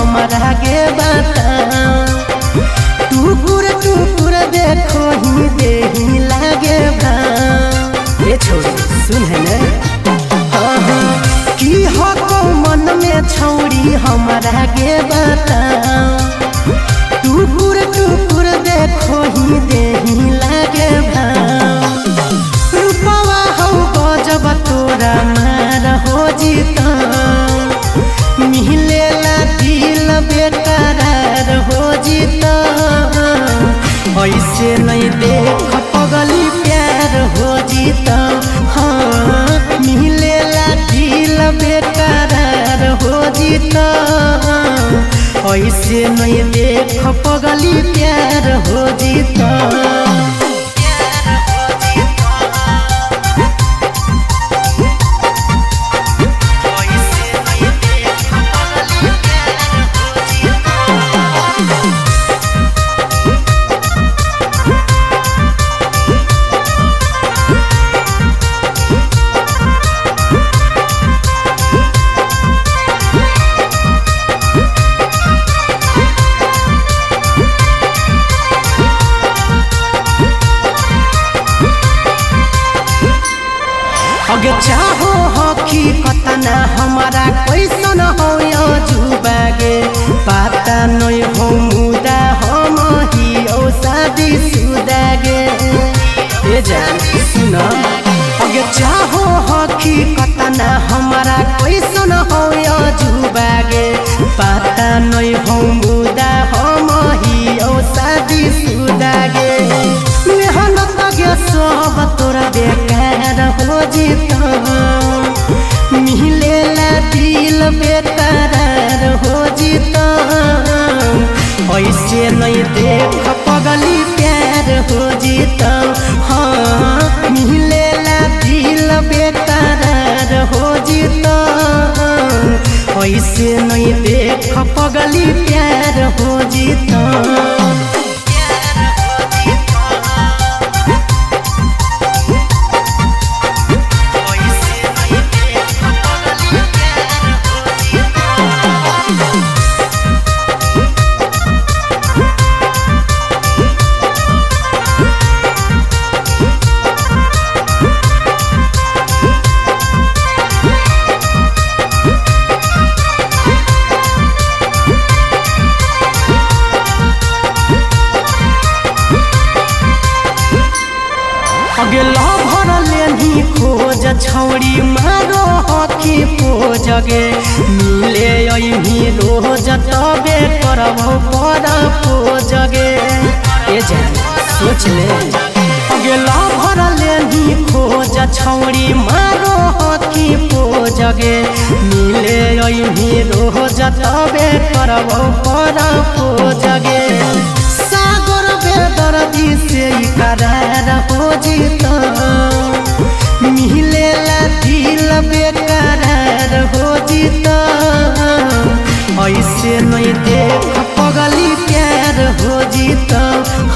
हमरा के बताओ टुकुर टुकुर देखो ही देही लागे ये छोड़ी सुन है ना? हाँ, हाँ, की हो को मन में छौड़ी हमरा के बताओ टुकुर टुकुर देखो ही देही लागे रूपवा हौ गजब तोरा मार हो जीता। ऐसे नहीं देख, पगली प्यार हो जीता। हाँ मिलेला दिल बेकरार हो जीता। ऐसे नहीं देख, पगली प्यार हो जीता। अगे चाहो हकी कतना हमारा कैसन हो जुबागे पाता नै हो, मुदा हम ही ओ शादी सुदागे ए जान सुन अगे चाहो हकी कतना हमारा कैसन हो जुबागे पाता नै हो, मुदा हम ही ओ शादी सुदागे मेहनत गे सब तोरा बेकार हो जीता बेकरार हो जीता। ऐसे नहीं देख पगली प्यार हो जीता। हाँ मिलेला दिल बेकरार हो जीता। ऐसे नहीं देख पगली प्यार हो जीता। अगे भर लेनी खोज छौड़ी मारो हकी पोजगे। मिले अही रोज तबे करबो पर पोजगे। ए सोच ले। लेनी खोज छौड़ी मारो हकी पोजगे। मिले अही रोज तबे करबो पर पोजगे। जीता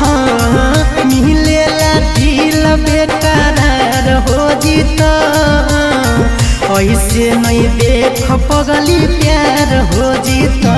हाँ मिले ढील बेकरार हो जीता ऐसे नहीं देख पगली प्यार हो जीता